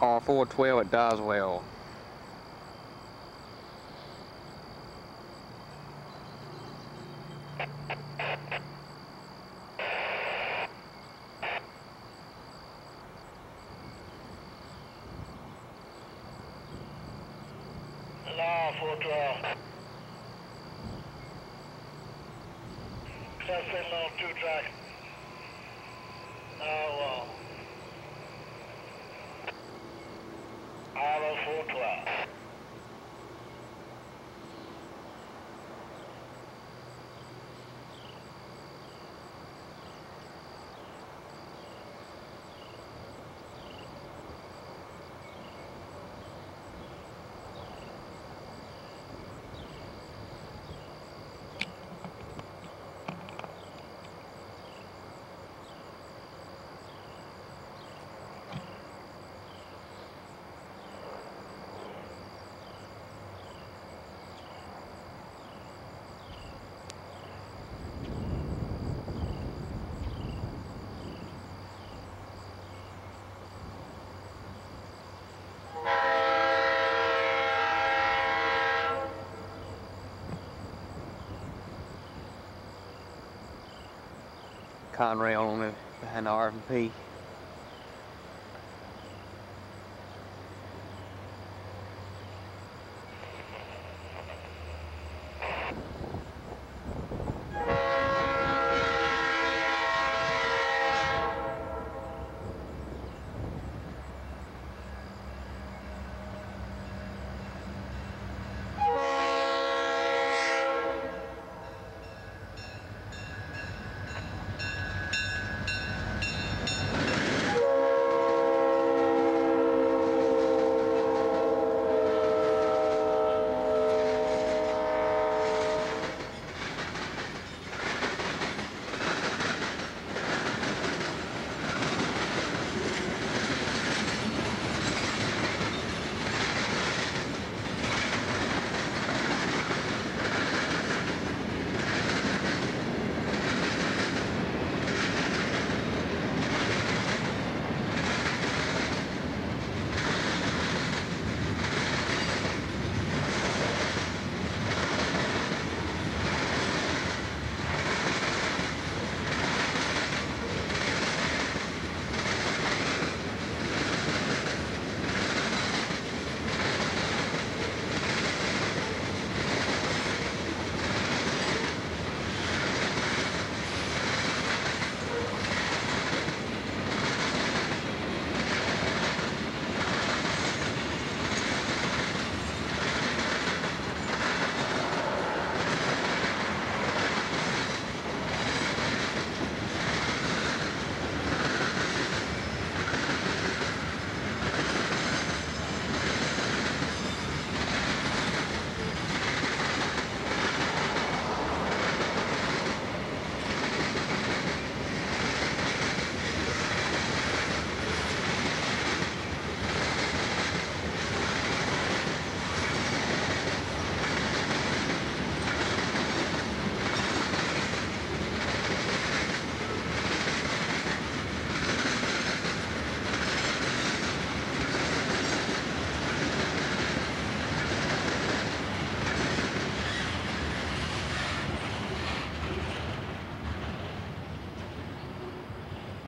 R412 at Doswell. Law 412. Class signal 2 track. Now, uh, Arrow 412. Conrail on the behind the R&P.